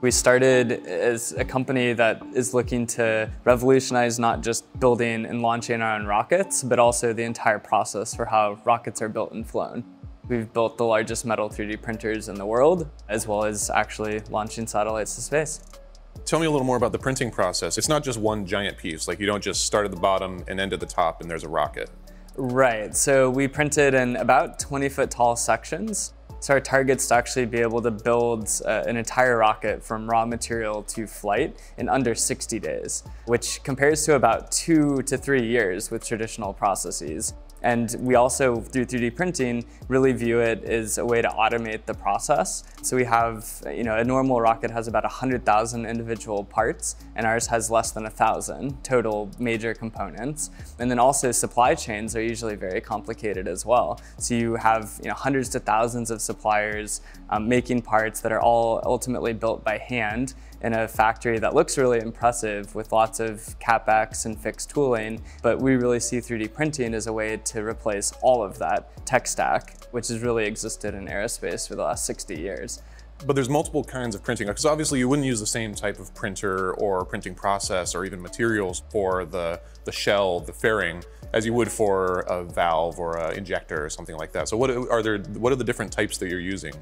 We started as a company that is looking to revolutionize not just building and launching our own rockets, but also the entire process for how rockets are built and flown. We've built the largest metal 3D printers in the world, as well as actually launching satellites to space. Tell me a little more about the printing process. It's not just one giant piece, like you don't just start at the bottom and end at the top and there's a rocket. Right, so we printed in about 20 foot tall sections. So our target's to actually be able to build uh, an entire rocket from raw material to flight in under 60 days, which compares to about two to three years with traditional processes. And we also, through 3D printing, really view it as a way to automate the process. So we have, you know, a normal rocket has about 100,000 individual parts, and ours has less than 1,000 total major components. And then also supply chains are usually very complicated as well. So you have, you know, hundreds to thousands of suppliers um, making parts that are all ultimately built by hand in a factory that looks really impressive with lots of capex and fixed tooling, but we really see 3D printing as a way to replace all of that tech stack, which has really existed in aerospace for the last 60 years. But there's multiple kinds of printing, because obviously you wouldn't use the same type of printer or printing process or even materials for the, the shell, the fairing, as you would for a valve or an injector or something like that. So what are there? What are the different types that you're using?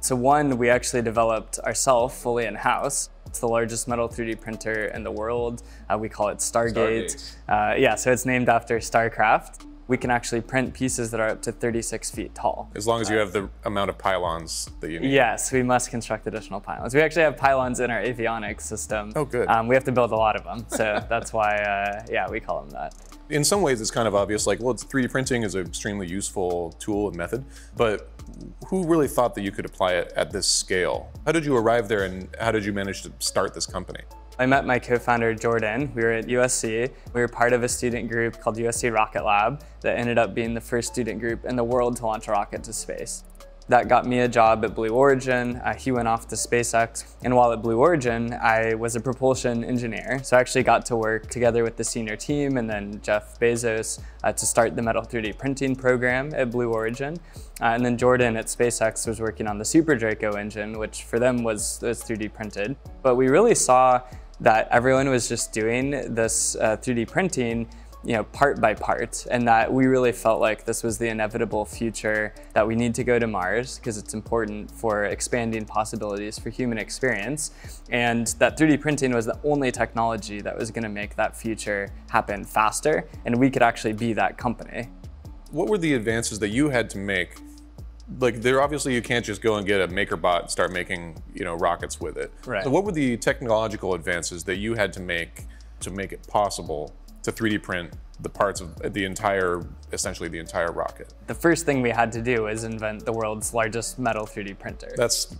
So one, we actually developed ourselves fully in-house. It's the largest metal 3D printer in the world. Uh, we call it Stargate. Stargate. Uh, yeah, so it's named after StarCraft. We can actually print pieces that are up to 36 feet tall. As long as you have the amount of pylons that you need. Yes, we must construct additional pylons. We actually have pylons in our avionics system. Oh, good. Um, we have to build a lot of them, so that's why, uh, yeah, we call them that in some ways it's kind of obvious, like, well, 3D printing is an extremely useful tool and method, but who really thought that you could apply it at this scale? How did you arrive there and how did you manage to start this company? I met my co-founder Jordan. We were at USC. We were part of a student group called USC Rocket Lab that ended up being the first student group in the world to launch a rocket to space. That got me a job at Blue Origin. Uh, he went off to SpaceX. And while at Blue Origin, I was a propulsion engineer. So I actually got to work together with the senior team and then Jeff Bezos uh, to start the metal 3D printing program at Blue Origin. Uh, and then Jordan at SpaceX was working on the Super Draco engine, which for them was, was 3D printed. But we really saw that everyone was just doing this 3D uh, printing you know, part by part, and that we really felt like this was the inevitable future that we need to go to Mars because it's important for expanding possibilities for human experience, and that 3D printing was the only technology that was going to make that future happen faster, and we could actually be that company. What were the advances that you had to make like there obviously you can't just go and get a MakerBot and start making you know rockets with it. Right. So what were the technological advances that you had to make to make it possible to 3D print the parts of the entire, essentially the entire rocket. The first thing we had to do is invent the world's largest metal 3D printer. That's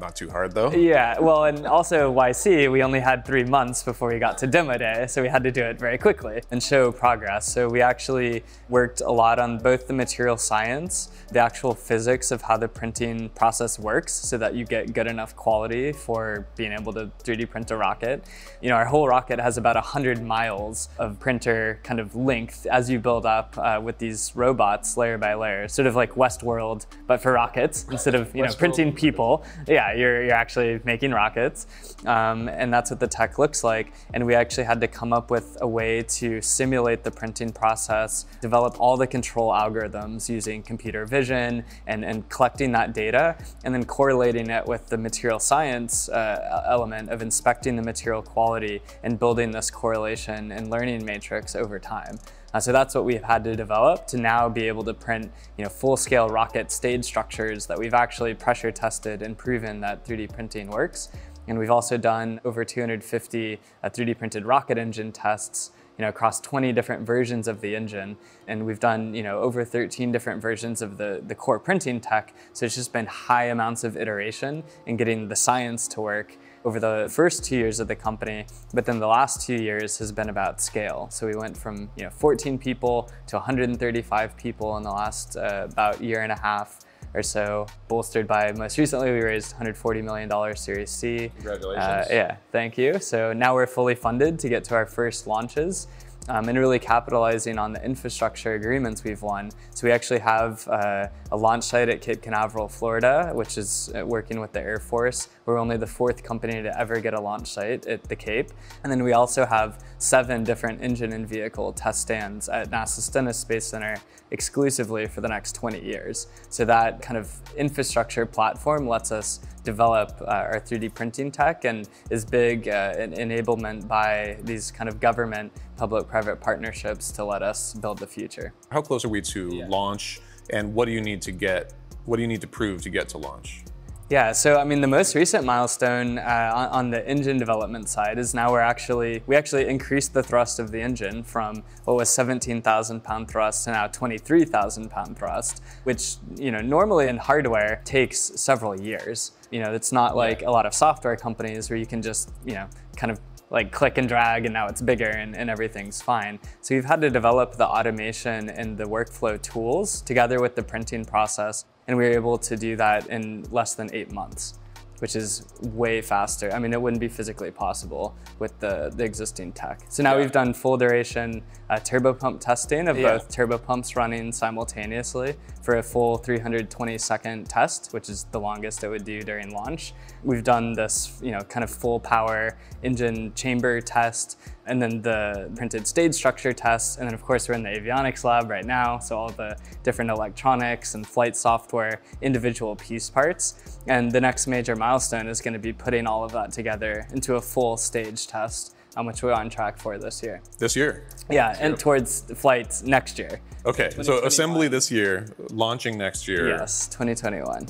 not too hard though. Yeah, well, and also YC, we only had three months before we got to demo day, so we had to do it very quickly and show progress. So we actually worked a lot on both the material science, the actual physics of how the printing process works so that you get good enough quality for being able to 3D print a rocket. You know, our whole rocket has about 100 miles of printer kind of length as you build up uh, with these robots layer by layer, sort of like Westworld, but for rockets. Instead of, you know, printing people, yeah, you're, you're actually making rockets. Um, and that's what the tech looks like. And we actually had to come up with a way to simulate the printing process, develop all the control algorithms using computer vision and, and collecting that data, and then correlating it with the material science uh, element of inspecting the material quality and building this correlation and learning matrix over time. Uh, so that's what we've had to develop to now be able to print you know, full-scale rocket stage structures that we've actually pressure tested and proven that 3D printing works. And we've also done over 250 uh, 3D printed rocket engine tests you know, across 20 different versions of the engine. And we've done, you know, over 13 different versions of the, the core printing tech. So it's just been high amounts of iteration and getting the science to work over the first two years of the company, but then the last two years has been about scale. So we went from you know 14 people to 135 people in the last uh, about year and a half or so, bolstered by most recently we raised $140 million Series C. Congratulations. Uh, yeah, thank you. So now we're fully funded to get to our first launches. Um, and really capitalizing on the infrastructure agreements we've won. So we actually have uh, a launch site at Cape Canaveral, Florida, which is uh, working with the Air Force. We're only the fourth company to ever get a launch site at the Cape. And then we also have seven different engine and vehicle test stands at NASA's Stennis Space Center exclusively for the next 20 years. So that kind of infrastructure platform lets us develop uh, our 3D printing tech and is big uh, enablement by these kind of government public-private partnerships to let us build the future. How close are we to yeah. launch and what do you need to get, what do you need to prove to get to launch? Yeah, so I mean, the most recent milestone uh, on, on, the engine development side is now we're actually, we actually increased the thrust of the engine from what was 17,000 pound thrust to now 23,000 pound thrust, which, you know, normally in hardware takes several years. You know, it's not like a lot of software companies where you can just, you know, kind of like click and drag and now it's bigger and, and everything's fine. So we've had to develop the automation and the workflow tools together with the printing process and we were able to do that in less than eight months which is way faster. I mean, it wouldn't be physically possible with the, the existing tech. So now yeah. we've done full duration uh, turbopump testing of yeah. both turbopumps running simultaneously for a full 320 second test, which is the longest it would do during launch. We've done this, you know, kind of full power engine chamber test and then the printed stage structure test. And then of course we're in the avionics lab right now. So all the different electronics and flight software, individual piece parts. And the next major milestone is gonna be putting all of that together into a full stage test um, which we're on track for this year. This year? Yeah, and towards flights next year. Okay, so assembly this year, launching next year. Yes, 2021.